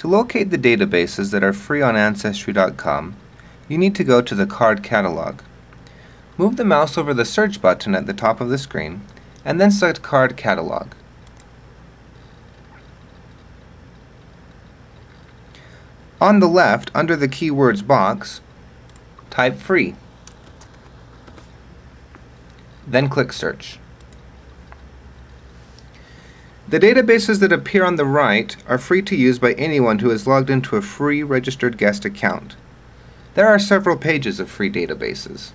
To locate the databases that are free on Ancestry.com, you need to go to the card catalog. Move the mouse over the search button at the top of the screen, and then select Card Catalog. On the left, under the Keywords box, type Free. Then click Search. The databases that appear on the right are free to use by anyone who has logged into a free registered guest account. There are several pages of free databases.